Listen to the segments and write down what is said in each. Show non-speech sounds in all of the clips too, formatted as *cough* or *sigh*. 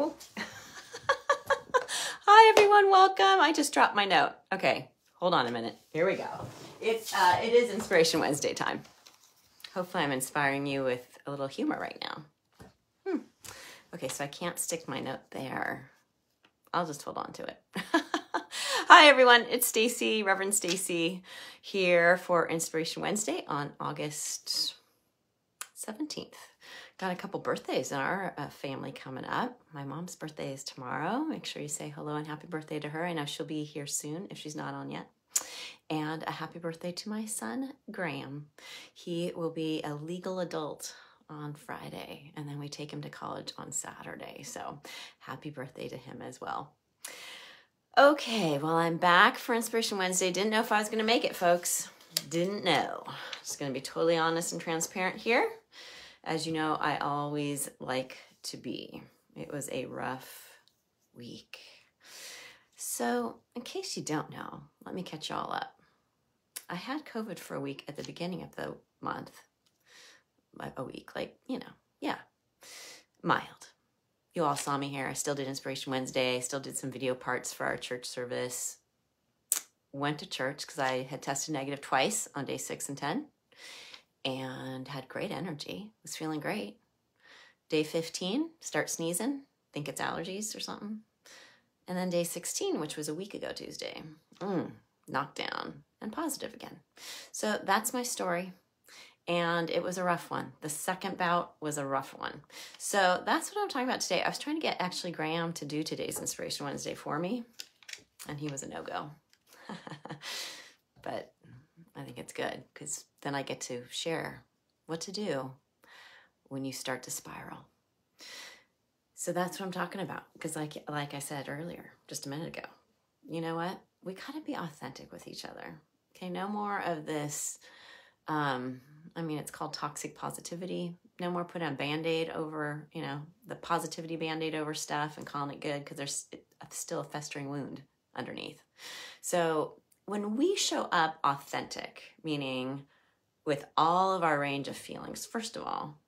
Oh. *laughs* Hi everyone, welcome. I just dropped my note. Okay, hold on a minute. Here we go. It's uh, it is Inspiration Wednesday time. Hopefully, I'm inspiring you with a little humor right now. Hmm. Okay, so I can't stick my note there. I'll just hold on to it. *laughs* Hi everyone, it's Stacy, Reverend Stacy, here for Inspiration Wednesday on August 17th. Got a couple birthdays in our uh, family coming up. My mom's birthday is tomorrow. Make sure you say hello and happy birthday to her. I know she'll be here soon if she's not on yet. And a happy birthday to my son, Graham. He will be a legal adult on Friday, and then we take him to college on Saturday. So happy birthday to him as well. Okay, well, I'm back for Inspiration Wednesday. Didn't know if I was going to make it, folks. Didn't know. Just going to be totally honest and transparent here. As you know, I always like to be. It was a rough week. So, in case you don't know, let me catch y'all up. I had COVID for a week at the beginning of the month. A week, like, you know, yeah, mild. You all saw me here. I still did Inspiration Wednesday. Still did some video parts for our church service. Went to church because I had tested negative twice on day six and 10 and had great energy. Was feeling great. Day 15, start sneezing. Think it's allergies or something. And then day 16, which was a week ago Tuesday, mm, knockdown and positive again. So that's my story. And it was a rough one. The second bout was a rough one. So that's what I'm talking about today. I was trying to get actually Graham to do today's Inspiration Wednesday for me, and he was a no go. *laughs* but I think it's good because then I get to share what to do when you start to spiral. So that's what I'm talking about. Because like like I said earlier, just a minute ago, you know what? We gotta be authentic with each other. Okay, no more of this. Um, I mean, it's called toxic positivity. No more putting a band-aid over, you know, the positivity band-aid over stuff and calling it good because there's still a festering wound underneath. So when we show up authentic, meaning with all of our range of feelings, first of all,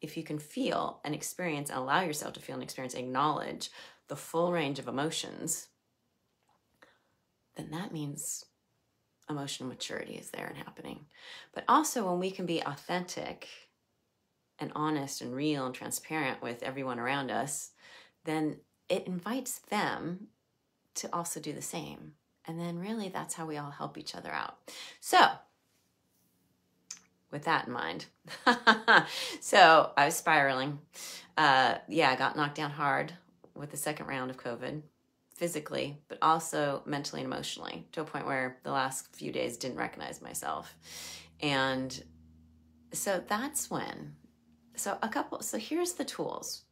if you can feel and experience and allow yourself to feel and experience, acknowledge the full range of emotions, then that means emotional maturity is there and happening. But also, when we can be authentic and honest and real and transparent with everyone around us, then it invites them to also do the same. And then, really, that's how we all help each other out. So, with that in mind, *laughs* so I was spiraling. Uh, yeah, I got knocked down hard with the second round of COVID, physically, but also mentally and emotionally, to a point where the last few days didn't recognize myself. And so that's when. So, a couple, so here's the tools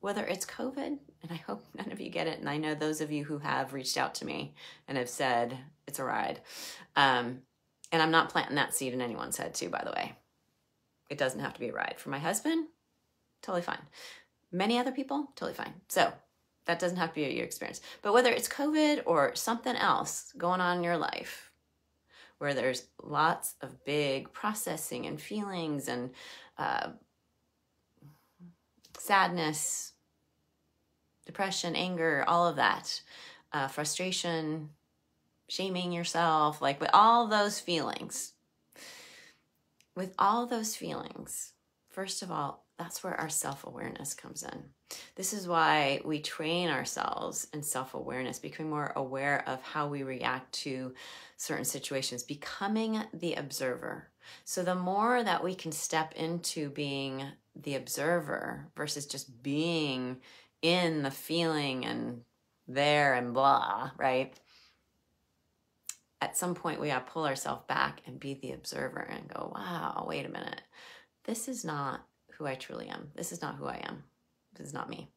whether it's COVID, and I hope none of you get it, and I know those of you who have reached out to me and have said it's a ride. Um, and I'm not planting that seed in anyone's head, too, by the way. It doesn't have to be a ride. For my husband, totally fine. Many other people, totally fine. So that doesn't have to be your experience. But whether it's COVID or something else going on in your life, where there's lots of big processing and feelings and uh, sadness, depression, anger, all of that, uh, frustration, shaming yourself, like with all those feelings. With all those feelings, first of all, that's where our self awareness comes in. This is why we train ourselves in self awareness, becoming more aware of how we react to certain situations, becoming the observer. So, the more that we can step into being the observer versus just being in the feeling and there and blah, right? At some point, we got to pull ourselves back and be the observer and go, wow, wait a minute. This is not who I truly am. This is not who I am. This is not me.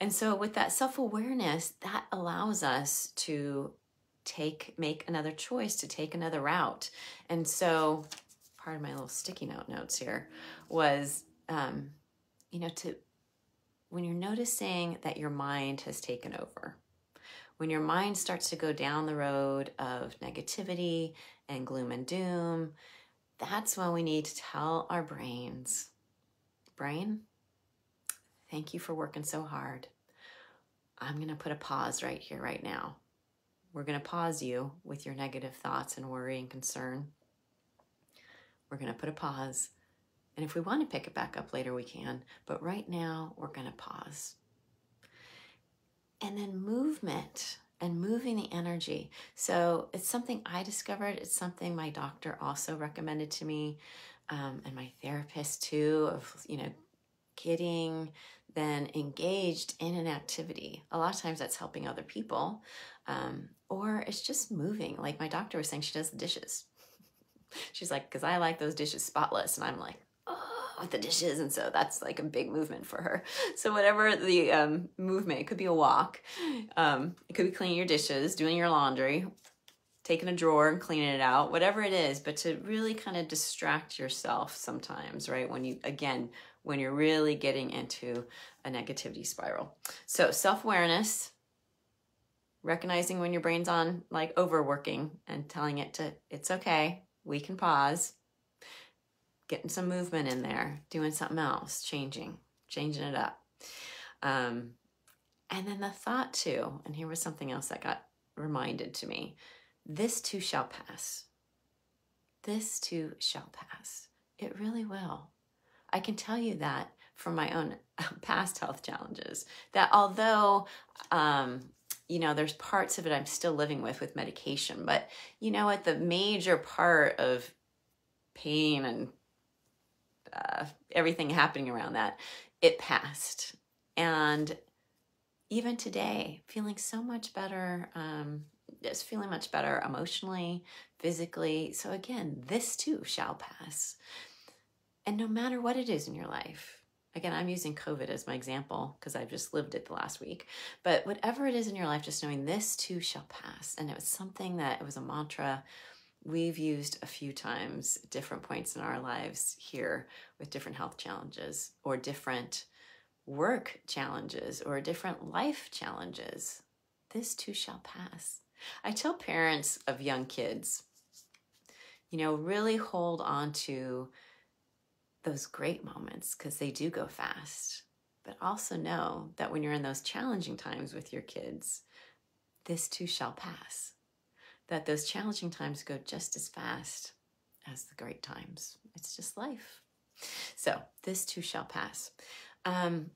And so, with that self awareness, that allows us to take, make another choice, to take another route. And so, part of my little sticky note notes here was, um, you know, to when you're noticing that your mind has taken over, when your mind starts to go down the road of negativity and gloom and doom, that's when we need to tell our brains, brain, thank you for working so hard. I'm going to put a pause right here, right now. We're going to pause you with your negative thoughts and worry and concern. We're going to put a pause. And if we want to pick it back up later, we can. But right now, we're going to pause. And then movement and moving the energy. So it's something I discovered. It's something my doctor also recommended to me, um, and my therapist too. Of you know, getting then engaged in an activity. A lot of times that's helping other people, um, or it's just moving. Like my doctor was saying, she does the dishes. *laughs* She's like, because I like those dishes spotless, and I'm like, with the dishes and so that's like a big movement for her. So whatever the um, movement it could be a walk um, it could be cleaning your dishes doing your laundry taking a drawer and cleaning it out whatever it is but to really kind of distract yourself sometimes right when you again when you're really getting into a negativity spiral. So self-awareness recognizing when your brain's on like overworking and telling it to it's okay we can pause getting some movement in there, doing something else, changing, changing it up. Um, and then the thought too, and here was something else that got reminded to me this too shall pass. This too shall pass. It really will. I can tell you that from my own *laughs* past health challenges, that although, um, you know, there's parts of it I'm still living with with medication, but you know what? The major part of pain and uh, everything happening around that, it passed. And even today, feeling so much better, um, just feeling much better emotionally, physically. So, again, this too shall pass. And no matter what it is in your life, again, I'm using COVID as my example because I've just lived it the last week. But whatever it is in your life, just knowing this too shall pass. And it was something that it was a mantra we've used a few times different points in our lives here with different health challenges or different work challenges or different life challenges. This too shall pass. I tell parents of young kids, you know, really hold on to those great moments because they do go fast. But also know that when you're in those challenging times with your kids, this too shall pass that those challenging times go just as fast as the great times. It's just life. So, this too shall pass. Um,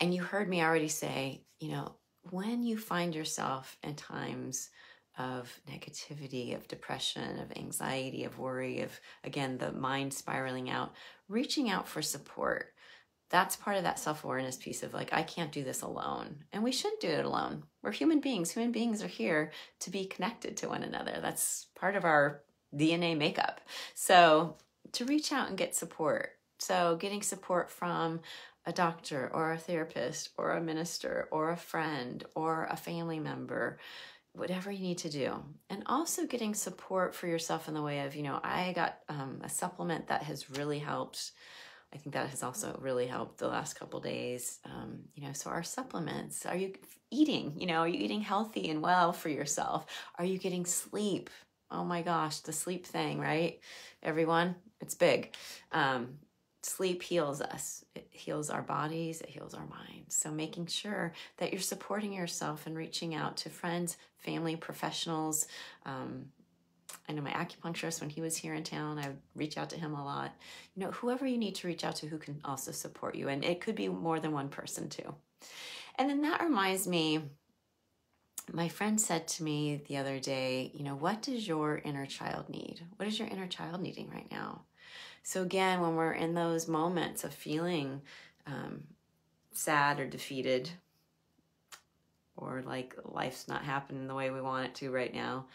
and you heard me already say, you know, when you find yourself in times of negativity, of depression, of anxiety, of worry, of again, the mind spiraling out, reaching out for support that's part of that self-awareness piece of like i can't do this alone. And we shouldn't do it alone. We're human beings. Human beings are here to be connected to one another. That's part of our dna makeup. So to reach out and get support. So getting support from a doctor or a therapist or a minister or a friend or a family member whatever you need to do. And also getting support for yourself in the way of you know i got um, a supplement that has really helped I think that has also really helped the last couple days. Um, you know, so our supplements, are you eating? You know, are you eating healthy and well for yourself? Are you getting sleep? Oh my gosh, the sleep thing, right? Everyone, it's big. Um, sleep heals us. It heals our bodies, it heals our minds. So making sure that you're supporting yourself and reaching out to friends, family, professionals, um, I know my acupuncturist, when he was here in town, I would reach out to him a lot. You know, whoever you need to reach out to who can also support you. And it could be more than one person, too. And then that reminds me, my friend said to me the other day, you know, what does your inner child need? What is your inner child needing right now? So, again, when we're in those moments of feeling um, sad or defeated, or like life's not happening the way we want it to right now,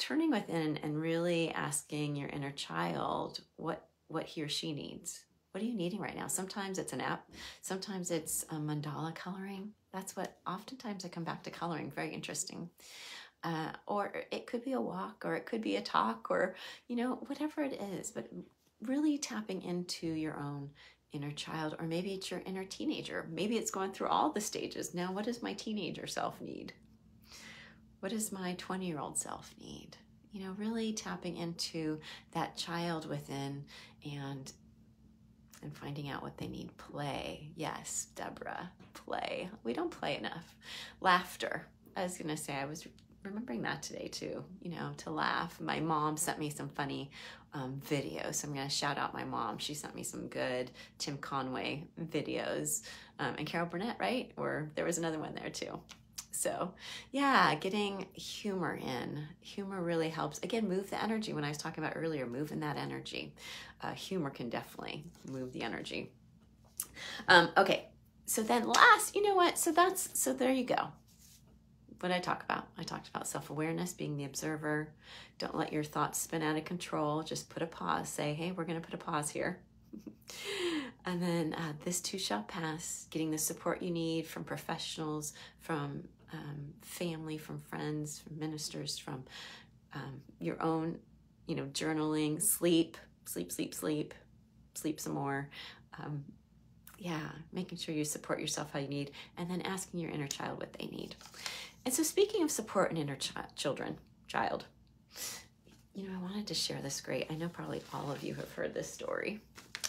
turning within and really asking your inner child what what he or she needs. What are you needing right now? Sometimes it's an app. Sometimes it's a mandala coloring. That's what oftentimes I come back to coloring. Very interesting. Uh, or it could be a walk, or it could be a talk, or you know whatever it is. But really tapping into your own inner child, or maybe it's your inner teenager. Maybe it's going through all the stages. Now, what does my teenager self need? What does my 20 year old self need? You know, really tapping into that child within and and finding out what they need. Play. Yes, Deborah, play. We don't play enough. Laughter. I was going to say, I was remembering that today too, you know, to laugh. My mom sent me some funny um, videos. So I'm going to shout out my mom. She sent me some good Tim Conway videos. Um, and Carol Burnett, right? Or there was another one there too. So, yeah, getting humor in. Humor really helps. Again, move the energy. When I was talking about earlier, moving that energy. Uh, humor can definitely move the energy. Um, okay, so then last, you know what? So that's, so there you go. What I talk about? I talked about self awareness, being the observer. Don't let your thoughts spin out of control. Just put a pause. Say, hey, we're going to put a pause here. *laughs* and then uh, this too shall pass. Getting the support you need from professionals, from um, family, from friends, from ministers, from um, your own, you know, journaling, sleep, sleep, sleep, sleep, sleep some more. Um, yeah, making sure you support yourself how you need, and then asking your inner child what they need. And so, speaking of support and inner ch- children, child, you know, I wanted to share this great. I know probably all of you have heard this story.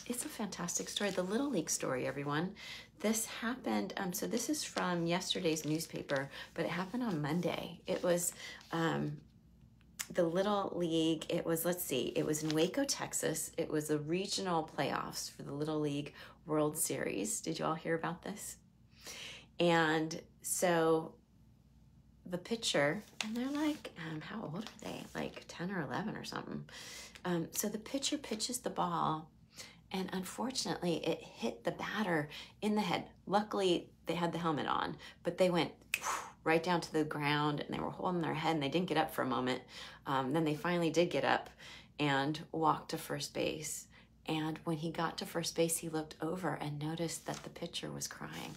It's a fantastic story. The Little League story, everyone. This happened, um, so this is from yesterday's newspaper, but it happened on Monday. It was um, the Little League, it was, let's see, it was in Waco, Texas. It was the regional playoffs for the Little League World Series. Did you all hear about this? And so the pitcher, and they're like, um, how old are they? Like 10 or 11 or something. Um, so the pitcher pitches the ball and unfortunately it hit the batter in the head. Luckily they had the helmet on but they went *sniffs* right down to the ground and they were holding their head and they didn't get up for a moment. Um, then they finally did get up and walked to first base. And when he got to first base he looked over and noticed that the pitcher was crying.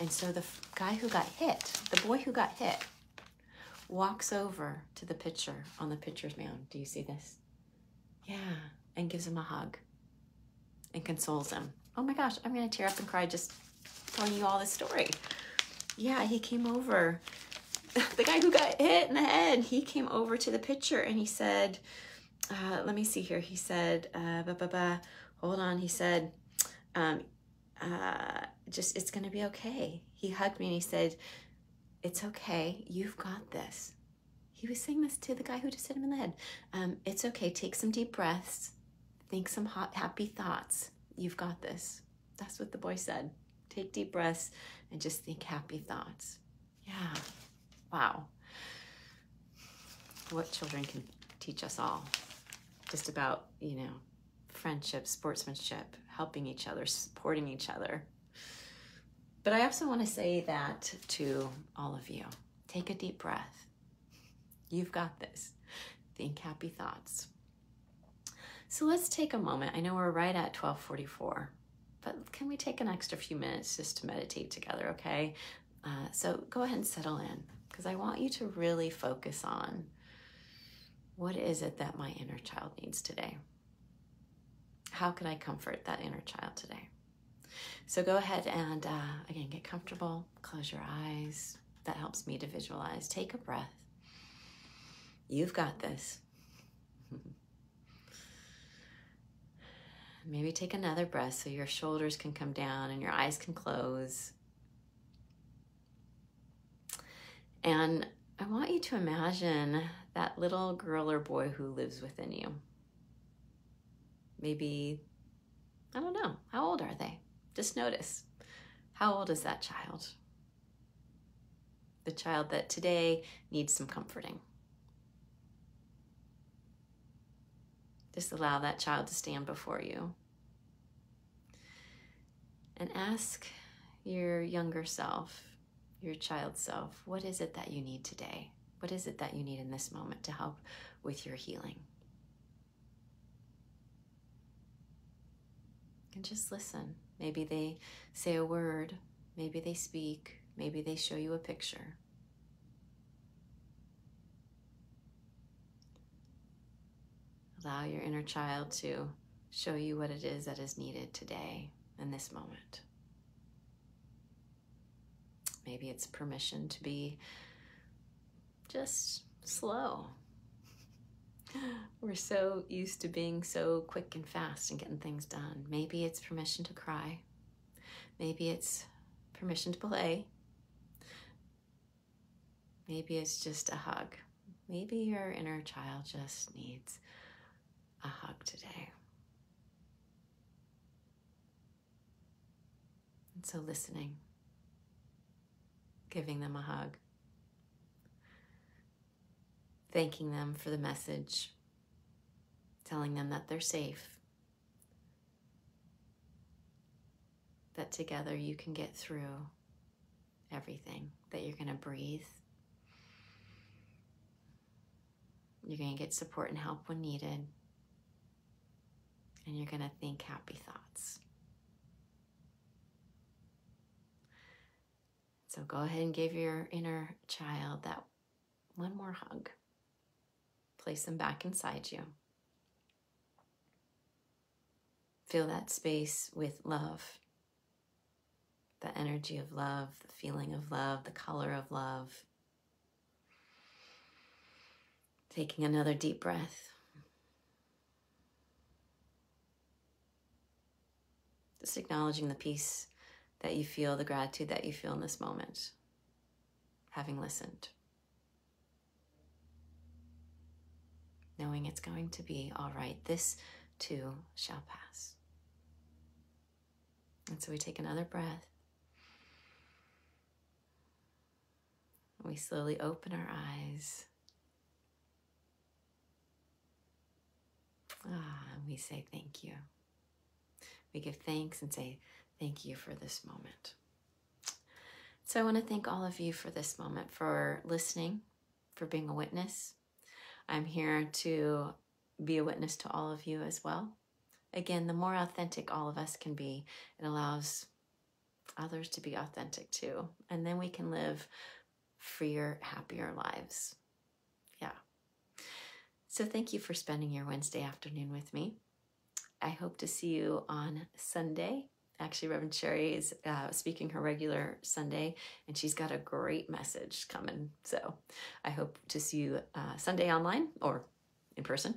And so the guy who got hit the boy who got hit walks over to the pitcher on the pitcher's mound. Do you see this? Yeah and gives him a hug and consoles him. Oh my gosh, I'm going to tear up and cry just telling you all this story. Yeah, he came over. *laughs* The guy who got hit in the head, he came over to the pitcher and he said, uh, let me see here. He said, uh, bah, bah, bah. hold on. He said, um, uh, just, it's going to be okay. He hugged me and he said, it's okay. You've got this. He was saying this to the guy who just hit him in the head. Um, it's okay. Take some deep breaths. Think some hot, happy thoughts. You've got this. That's what the boy said. Take deep breaths and just think happy thoughts. Yeah. Wow. What children can teach us all. Just about, you know, friendship, sportsmanship, helping each other, supporting each other. But I also want to say that to all of you. Take a deep breath. You've got this. Think happy thoughts. So let's take a moment. I know we're right at 1244, but can we take an extra few minutes just to meditate together, okay? Uh, so go ahead and settle in because I want you to really focus on what is it that my inner child needs today? How can I comfort that inner child today? So go ahead and, uh, again, get comfortable, close your eyes. That helps me to visualize. Take a breath. You've got this. Maybe take another breath so your shoulders can come down and your eyes can close. And I want you to imagine that little girl or boy who lives within you. Maybe, I don't know, how old are they? Just notice. How old is that child? The child that today needs some comforting. Just allow that child to stand before you. And ask your younger self, your child self, what is it that you need today? What is it that you need in this moment to help with your healing? And just listen. Maybe they say a word, maybe they speak, maybe they show you a picture. Allow your inner child to show you what it is that is needed today in this moment. Maybe it's permission to be just slow. *laughs* We're so used to being so quick and fast and getting things done. Maybe it's permission to cry. Maybe it's permission to play. Maybe it's just a hug. Maybe your inner child just needs a hug today. And so, listening, giving them a hug, thanking them for the message, telling them that they're safe, that together you can get through everything, that you're going to breathe. You're going to get support and help when needed. And you're going to think happy thoughts. So go ahead and give your inner child that one more hug. Place them back inside you. Fill that space with love the energy of love, the feeling of love, the color of love. Taking another deep breath. Just acknowledging the peace that you feel, the gratitude that you feel in this moment, having listened. Knowing it's going to be all right. This too shall pass. And so we take another breath. We slowly open our eyes. Ah, and we say thank you. We give thanks and say thank you for this moment. So I want to thank all of you for this moment, for listening, for being a witness. I'm here to be a witness to all of you as well. Again, the more authentic all of us can be, it allows others to be authentic too. And then we can live freer, happier lives. Yeah. So thank you for spending your Wednesday afternoon with me. I hope to see you on Sunday. Actually, Reverend Sherry is uh, speaking her regular Sunday, and she's got a great message coming. So I hope to see you uh, Sunday online or in person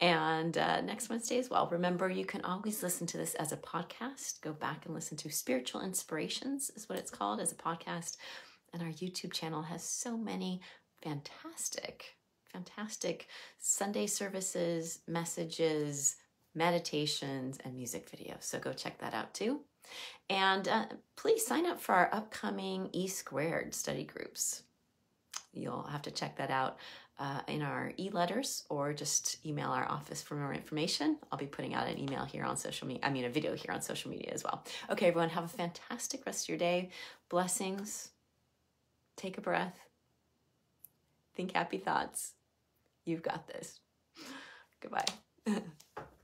and uh, next Wednesday as well. Remember, you can always listen to this as a podcast. Go back and listen to Spiritual Inspirations, is what it's called as a podcast and our YouTube channel has so many fantastic, fantastic Sunday services, messages, meditations, and music videos. So go check that out too. And uh, please sign up for our upcoming E squared study groups. You'll have to check that out uh, in our e letters or just email our office for more information. I'll be putting out an email here on social media, I mean, a video here on social media as well. Okay, everyone, have a fantastic rest of your day. Blessings. Take a breath. Think happy thoughts. You've got this. Goodbye. *laughs*